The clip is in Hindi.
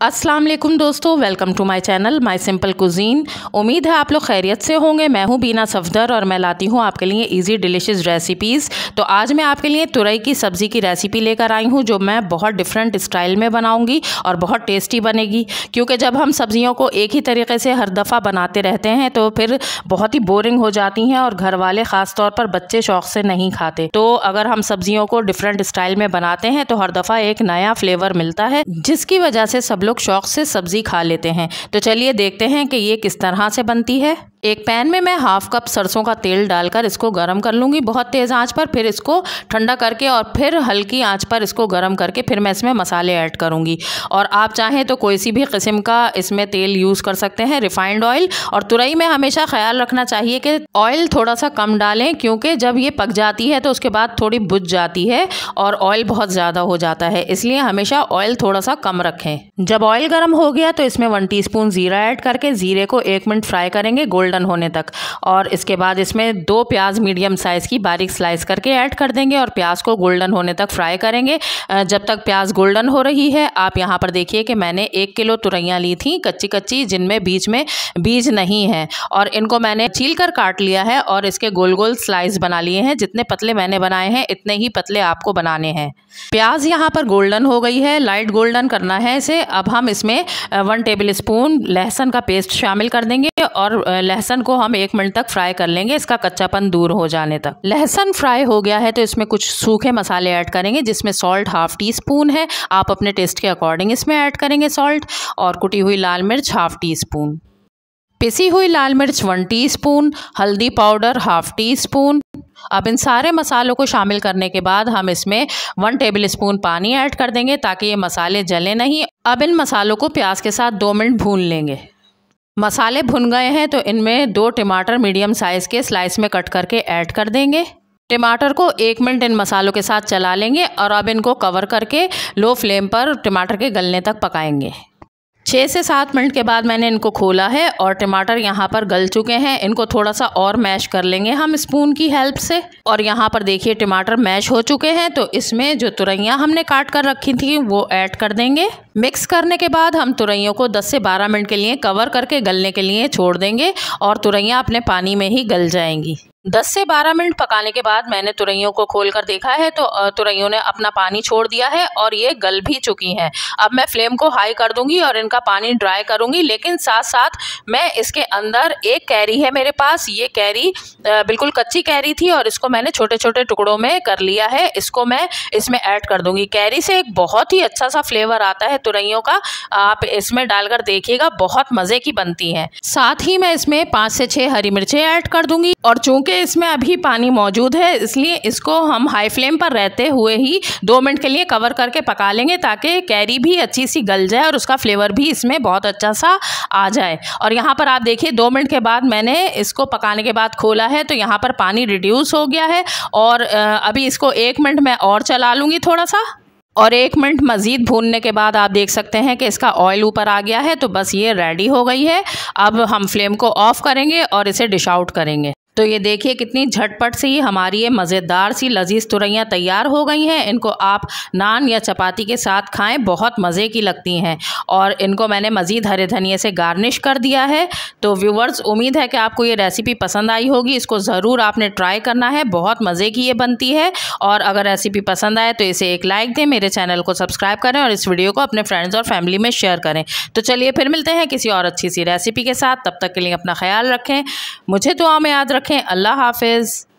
अस्सलाम वालेकुम दोस्तों welcome to my channel my simple cuisine उम्मीद है आप लोग खैरियत से होंगे। मैं हूँ बीना सफदर और मैं लाती हूँ आपके लिए इजी डिलीशियस रेसिपीज़ तो आज मैं आपके लिए तुरई की सब्ज़ी की रेसिपी लेकर आई हूँ, जो मैं बहुत डिफरेंट स्टाइल में बनाऊँगी और बहुत टेस्टी बनेगी। क्योंकि जब हम सब्ज़ियों को एक ही तरीके से हर दफ़ा बनाते रहते हैं तो फिर बहुत ही बोरिंग हो जाती हैं और घर वाले ख़ास तौर पर बच्चे शौक से नहीं खाते। तो अगर हम सब्ज़ियों को डिफरेंट स्टाइल में बनाते हैं तो हर दफ़ा एक नया फ्लेवर मिलता है, जिसकी वजह से सब लोग शौक से सब्ज़ी खा लेते हैं। तो चलिए देखते हैं कि ये किस तरह से बनती है। एक पैन में मैं हाफ़ कप सरसों का तेल डालकर इसको गर्म कर लूँगी, बहुत तेज़ आँच पर, फिर इसको ठंडा करके और फिर हल्की आँच पर इसको गर्म करके फिर मैं इसमें मसाले ऐड करूँगी। और आप चाहें तो कोई सी भी किस्म का इसमें तेल यूज़ कर सकते हैं, रिफाइंड ऑयल। और तुरई में हमेशा ख्याल रखना चाहिए कि ऑयल थोड़ा सा कम डालें, क्योंकि जब ये पक जाती है तो उसके बाद थोड़ी बुझ जाती है और ऑयल बहुत ज़्यादा हो जाता है। इसलिए हमेशा ऑयल थोड़ा सा कम रखें। जब ऑयल गर्म हो गया तो इसमें वन टी ज़ीरा ऐड करके, ज़ीरे को एक मिनट फ्राई करेंगे गोल्ड गोल्डन होने तक। और इसके बाद इसमें दो प्याज मीडियम साइज़ की बारीक स्लाइस करके ऐड कर देंगे और प्याज को गोल्डन होने तक फ्राई करेंगे। जब तक प्याज गोल्डन हो रही है, आप यहाँ पर देखिए कि मैंने एक किलो तुरैयाँ ली थी कच्ची कच्ची जिनमें बीच में बीज नहीं है। और इनको मैंने छील कर काट लिया है और इसके गोल गोल स्लाइस बना लिए हैं। जितने पतले मैंने बनाए हैं, इतने ही पतले आपको बनाने हैं। प्याज यहाँ पर गोल्डन हो गई है लाइट गोल्डन करना है इसे। अब हम इसमें वन टेबल स्पून लहसुन का पेस्ट शामिल कर देंगे। और लहसुन को हम एक मिनट तक फ्राई कर लेंगे, इसका कच्चापन दूर हो जाने तक। लहसुन फ्राई हो गया है तो इसमें कुछ सूखे मसाले ऐड करेंगे, जिसमें सॉल्ट हाफ़ टी स्पून है। आप अपने टेस्ट के अकॉर्डिंग इसमें ऐड करेंगे सॉल्ट और कुटी हुई लाल मिर्च हाफ़ टी स्पून पिसी हुई लाल मिर्च वन टीस्पून हल्दी पाउडर हाफ़ टी स्पून अब इन सारे मसालों को शामिल करने के बाद हम इसमें वन टेबल स्पून पानी ऐड कर देंगे ताकि ये मसाले जले नहीं। अब इन मसालों को प्याज के साथ दो मिनट भून लेंगे। मसाले भुन गए हैं तो इनमें दो टमाटर मीडियम साइज़ के स्लाइस में कट करके ऐड कर देंगे। टमाटर को एक मिनट इन मसालों के साथ चला लेंगे और अब इनको कवर करके लो फ्लेम पर टमाटर के गलने तक पकाएँगे। छः से सात मिनट के बाद मैंने इनको खोला है और टमाटर यहाँ पर गल चुके हैं। इनको थोड़ा सा और मैश कर लेंगे हम स्पून की हेल्प से। और यहाँ पर देखिए टमाटर मैश हो चुके हैं तो इसमें जो तुरैयाँ हमने काट कर रखी थी, वो ऐड कर देंगे। मिक्स करने के बाद हम तुरैयों को 10 से 12 मिनट के लिए कवर करके गलने के लिए छोड़ देंगे और तुरैयाँ अपने पानी में ही गल जाएँगी। 10 से 12 मिनट पकाने के बाद मैंने तुरैयों को खोल कर देखा है तो तुरैयों ने अपना पानी छोड़ दिया है और ये गल भी चुकी हैं। अब मैं फ्लेम को हाई कर दूँगी और इनका पानी ड्राई करूँगी, लेकिन साथ साथ मैं इसके अंदर एक कैरी है मेरे पास, ये कैरी बिल्कुल कच्ची कैरी थी और इसको मैंने छोटे छोटे टुकड़ों में कर लिया है, इसको मैं इसमें ऐड कर दूँगी। कैरी से एक बहुत ही अच्छा सा फ्लेवर आता है तुरैयों का, आप इसमें डालकर देखिएगा, बहुत मज़े की बनती है। साथ ही मैं इसमें पाँच से छः हरी मिर्चें ऐड कर दूँगी और चूँकि क्योंकि इसमें अभी पानी मौजूद है, इसलिए इसको हम हाई फ्लेम पर रहते हुए ही दो मिनट के लिए कवर करके पका लेंगे ताकि कैरी भी अच्छी सी गल जाए और उसका फ्लेवर भी इसमें बहुत अच्छा सा आ जाए। और यहाँ पर आप देखिए, दो मिनट के बाद मैंने इसको पकाने के बाद खोला है तो यहाँ पर पानी रिड्यूस हो गया है और अभी इसको एक मिनट मैं और चला लूँगी थोड़ा सा। और एक मिनट मज़ीद भूनने के बाद आप देख सकते हैं कि इसका ऑयल ऊपर आ गया है तो बस ये रेडी हो गई है। अब हम फ्लेम को ऑफ़ करेंगे और इसे डिश आउट करेंगे। तो ये देखिए कितनी झटपट से ही हमारी ये मज़ेदार सी लजीज तुरैयाँ तैयार हो गई हैं। इनको आप नान या चपाती के साथ खाएँ, बहुत मज़े की लगती हैं। और इनको मैंने मज़ीद हरे धनिए से गार्निश कर दिया है। तो व्यूवर्स, उम्मीद है कि आपको ये रेसिपी पसंद आई होगी। इसको ज़रूर आपने ट्राई करना है, बहुत मज़े की ये बनती है। और अगर रेसिपी पसंद आए तो इसे एक लाइक दें, मेरे चैनल को सब्सक्राइब करें और इस वीडियो को अपने फ्रेंड्स और फैमिली में शेयर करें। तो चलिए फिर मिलते हैं किसी और अच्छी सी रेसिपी के साथ। तब तक के लिए अपना ख्याल रखें। मुझे दुआ में याद रखें। अल्लाह हाफिज़।